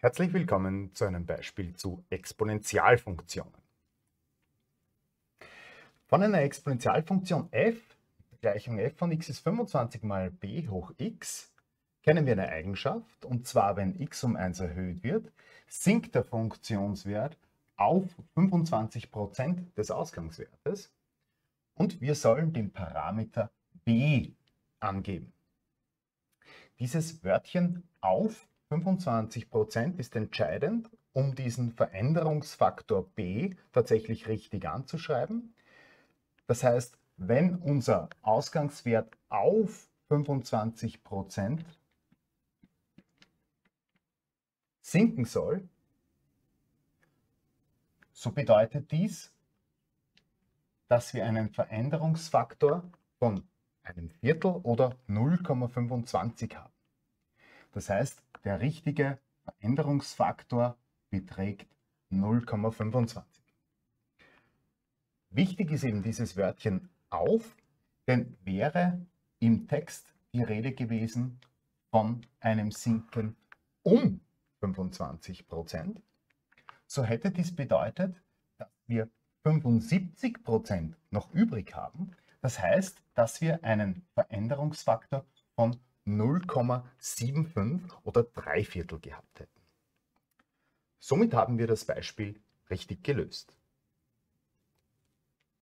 Herzlich willkommen zu einem Beispiel zu Exponentialfunktionen. Von einer Exponentialfunktion f, Gleichung f von x ist 25 mal b hoch x, kennen wir eine Eigenschaft, und zwar wenn x um 1 erhöht wird, sinkt der Funktionswert auf 25% des Ausgangswertes und wir sollen den Parameter b angeben. Dieses Wörtchen auf 25% ist entscheidend, um diesen Veränderungsfaktor b tatsächlich richtig anzuschreiben. Das heißt, wenn unser Ausgangswert auf 25% sinken soll, so bedeutet dies, dass wir einen Veränderungsfaktor von einem Viertel oder 0,25 haben. Das heißt, der richtige Veränderungsfaktor beträgt 0,25. Wichtig ist eben dieses Wörtchen auf, denn wäre im Text die Rede gewesen von einem Sinken um 25 Prozent, so hätte dies bedeutet, dass wir 75 Prozent noch übrig haben. Das heißt, dass wir einen Veränderungsfaktor von 0,75 oder 3 Viertel gehabt hätten. Somit haben wir das Beispiel richtig gelöst.